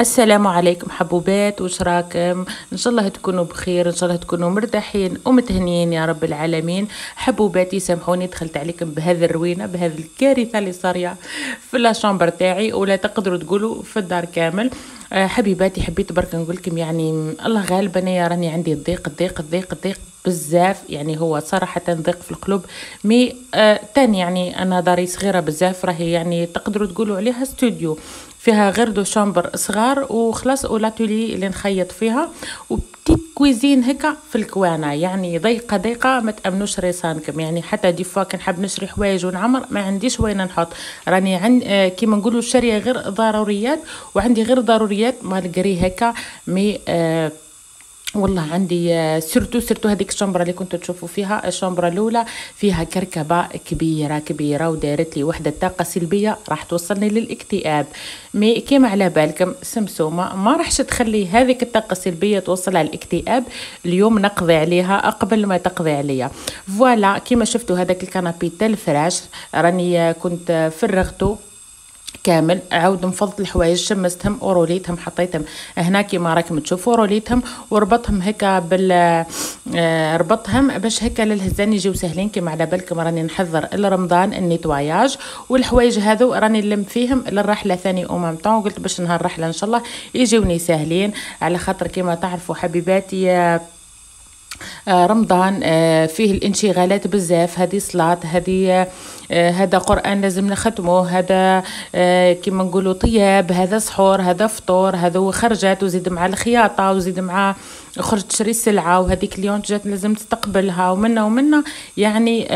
السلام عليكم حبوبات وش راكم إن شاء الله تكونوا بخير إن شاء الله تكونوا مرتاحين ومتهنيين يا رب العالمين. حبوباتي سامحوني دخلت عليكم بهذه الروينة بهذه الكارثة اللي صاريه في la chambre تاعي ولا تقدروا تقولوا في الدار كامل. آه، حبيباتي حبيت برك نقول لكم يعني الله غالب أنا راني عندي الضيق الضيق الضيق الضيق بزاف يعني هو صراحة ضيق في القلوب. mais آه تاني يعني أنا داري صغيرة بزاف راهي يعني تقدروا تقولوا عليها استوديو فيها غير deux chambres صغار وخلاص و l'atelier اللي نخيط فيها. و petite cuisine هكا في الكوانة يعني ضيقة ضيقة ما تأمنوش ريسانكم. يعني حتى des fois كنحب نشري حوايج ونعمر ما عنديش وين نحط. راني عند آه كيما نقولوا شارية غير ضروريات وعندي غير ضروريات malgré هكا. mais آه والله عندي surtout surtout هذيك الشمبره اللي كنتوا تشوفوا فيها الشمبره الأولى فيها كركبة كبيرة كبيرة ودارت لي وحدة طاقة سلبية راح توصلني للاكتئاب. mais كيما على بالكم سمسومة ما راحش تخلي هذيك الطاقة السلبية توصل على الاكتئاب. اليوم نقضي عليها قبل ما تقضي عليا. voilà كيما شفتوا هذاك ال canapé تاع الفراش راني كنت فرغته كامل. عاود نفضت الحوايج شمستهم وروليتهم حطيتهم هنا كيما راكم تشوفوا روليتهم وربطهم هكا بال آه، ربطهم باش هكا للهزان يجيو سهلين. كيما على بالكم راني نحضر لرمضان ال nettoyage والحوايج هذو راني نلم فيهم للرحلة ثاني امام طون. قلت باش نهار الرحلة إن شاء الله يجيوني سهلين. على خاطر كيما تعرفوا حبيباتي آه، رمضان آه، فيه الانشغالات بزاف. هذه صلاة هذه آه، هذا قرآن لازم نختمه هذا كيما نقولوا طياب هذا سحور هذا فطور هذا خرجات وزيد مع الخياطة وزيد مع خرج تشري السلعة وهذيك اليوم جات لازم تستقبلها ومنا ومنا. يعني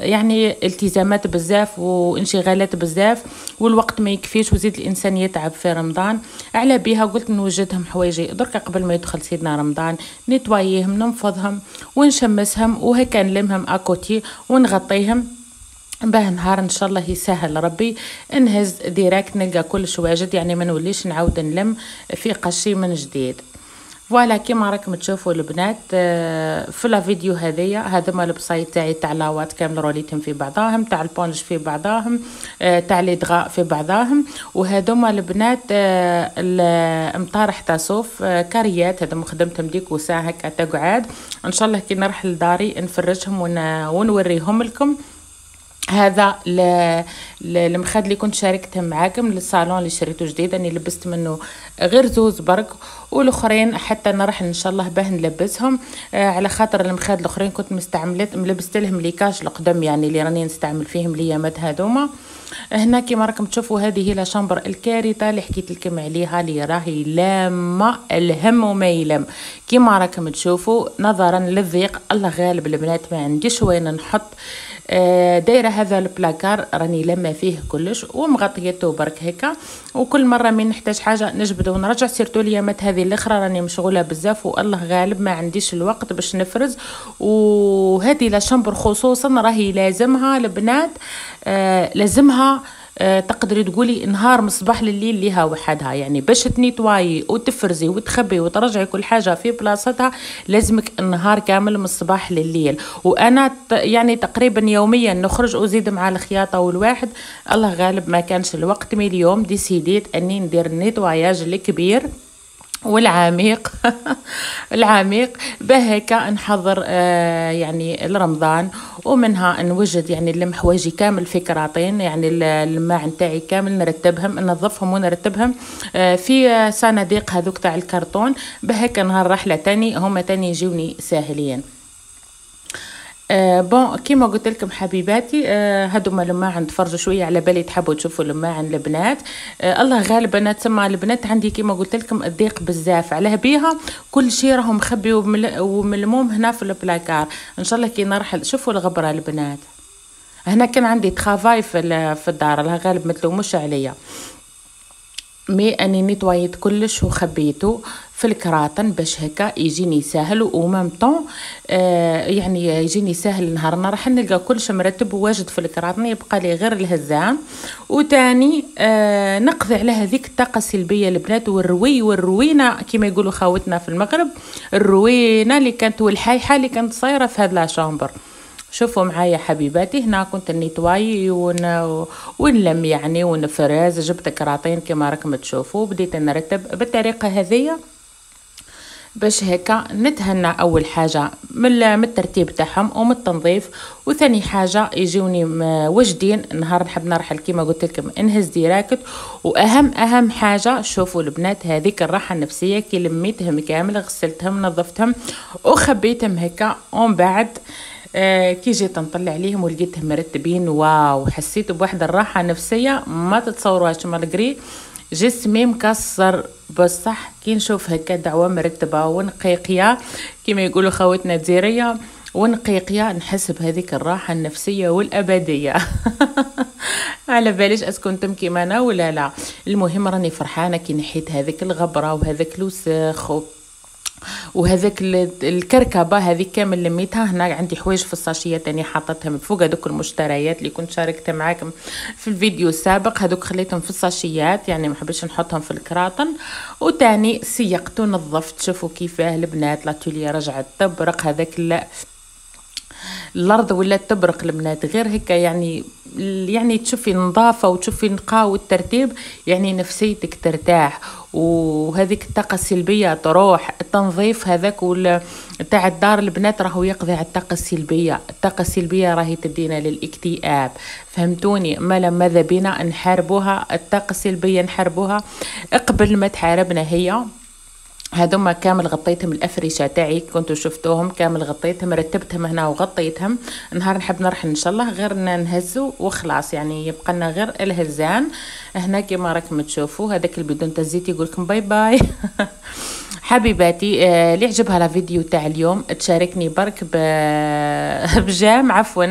يعني التزامات بزاف وانشغالات بزاف والوقت ما يكفيش وزيد الإنسان يتعب في رمضان. على بها قلت نوجدهم حوايجي درك قبل ما يدخل سيدنا رمضان نتوايهم ننفضهم ونشمسهم وهكا نلمهم اكوتي ونغطيهم. باه نهار إن شاء الله يسهل ربي. نهز ديراكت نلقى كل واجد يعني ما نوليش نعاود نلم في قشي من جديد. voilà كيما راكم تشوفوا البنات آه، في la vidéo هذيا هذوما البصايت تاعي تاع la ouate كامل روليتهم في بعضاهم تاع البونج في بعضاهم آه، تاع لي دغاء في بعضاهم. وهذوما البنات آه، المطارح تاع صوف كاريات هذوما خدمتهم ديك وساعة هكا تقعد. إن شاء الله كي نروح لداري نفرجهم ونوريهم لكم. هذا المخاد اللي كنت شاركته معاكم للصالون اللي شريته جديد أني لبست منه غير زوز برك والأخرين حتى نروح إن شاء الله باه نلبسهم. آه على خاطر المخاد الأخرين كنت مستعملت ملبست لهم ليكاج القدم يعني اللي راني نستعمل فيهم الايامات هذوما. هنا كيما راكم تشوفوا هذه هي la chambre الكارثة اللي حكيت لكم عليها اللي راهي لامة الهم وما يلم. كيما راكم تشوفوا نظرا للضيق الله غالب البنات ما عنديش وين نحط. آه، دايرة هذا البلاكار راني لما فيه كلش ومغطيته برك هكا وكل مرة من نحتاج حاجة نجبد ونرجع. surtout اليامات هذه الأخرى راني مشغولة بزاف والله غالب ما عنديش الوقت باش نفرز. وهذه la chambre خصوصا راهي لازمها البنات آه لازمها آه، تقدري تقولي نهار من الصباح لليل ليها وحدها. يعني باش تنيتواي وتفرزي وتخبي وترجعي كل حاجة في بلاصتها لازمك النهار كامل من الصباح لليل. وأنا يعني تقريبا يوميا نخرج أزيد مع الخياطة والواحد. الله غالب ما كانش الوقت من اليوم. ديسيديت أني ندير النيتواياج الكبير والعميق. العميق بهيك نحضر آه يعني لرمضان ومنها نوجد يعني نلم حوايجي كامل في كراطين يعني الماء نتاعي كامل نرتبهم ننظفهم ونرتبهم آه في صناديق هذوك تاع الكرتون. بهيك نهار رحلة تاني هما تاني يجوني ساهلين. آه bon كيما قلت لكم حبيباتي آه هادو لما تفرجوا شوية على بالي تحبوا تشوفوا لما البنات. آه الله غالب أنا تسمى البنات عندي كيما قلت لكم الضيق بزاف علاه بيها. كل شيء راهم مخبي وملموم هنا في البلاكار. إن شاء الله كي نرحل شوفوا الغبرة البنات. هنا كان عندي travail في, في الدار الله غالب ما تلوموش عليا. mais أني نيتوايت كلش وخبيته في الكراتن باش هكا يجيني ساهل و même temps آه يعني يجيني ساهل نهارنا راح نلقى كلش مرتب وواجد في الكراتن يبقى لي غير الهزان. وتاني آه نقضي على هذيك الطاقة السلبية البنات والروي والروينة كما يقولوا خاوتنا في المغرب الروينة اللي كانت والحايحة اللي كانت صايرة في هاد la chambre. شوفوا معايا حبيباتي هنا كنت نيتواي ون... ونلم يعني ونفرز جبت كراطين كما راكم تشوفوا بديت نرتب بالطريقة هذه باش هكا نتهنى أول حاجة من الترتيب تاعهم ومن التنظيف وثاني حاجة يجوني وجدين نهار نحب نرحل كيما قلت لكم انهز directe. واهم أهم حاجة شوفوا البنات هذيك الراحة النفسية كي لميتهم كامل غسلتهم نظفتهم وخبيتهم هكا. ومن بعد كي جيت نطلع عليهم ولقيتهم مرتبين واو حسيت بواحد الراحة نفسيه ما تتصوروهاش malgré جسمي مكسر بصح كي نشوف هكا دعوة مرتبة ونقيقية كما يقولوا خوتنا الجزائرية ونقيقية نحس بهذيك الراحة النفسية والأبدية. على باليش اسكنتم كيما أنا ولا لا. المهم راني فرحانة كي نحيت هذيك الغبرة وهذاك الوسخ وهذاك الكركبة هذه كامل لميتها. هنا عندي حوايج في الساشية تاني حاطتها من فوق. هذوك المشتريات اللي كنت شاركت معاكم في الفيديو السابق. هذوك خليتهم في الساشيات يعني ما حبيتش نحطهم في الكراطن. وتاني سيقت ونظفت شوفوا كيفاه البنات لاتوليا رجعت تبرق. هذاك الأرض ولات تبرق البنات. غير هيك يعني يعني تشوفي نظافه وتشوفي نقاء والترتيب يعني نفسيتك ترتاح. وهذيك الطاقة السلبية تروح. التنظيف هذاك تاع الدار البنات راهو يقضي على الطاقة السلبية. الطاقة السلبية راهي تدينا للاكتئاب. فهمتوني؟ ما ماذا بينا؟ نحاربوها. الطاقة السلبية نحاربوها. قبل ما تحاربنا هي. هذوما كامل غطيتهم الافرشه تاعي كنتو شفتوهم كامل غطيتهم رتبتهم هنا وغطيتهم. نهار نحب نرحل إن شاء الله غير نهزو وخلاص يعني يبقى لنا غير الهزان. هنا كما راكم تشوفوا هذاك البدون تزيت يقول لكم bye bye. حبيباتي آه، اللي عجبها الفيديو تاع اليوم تشاركني برك ب j'aime عفوا.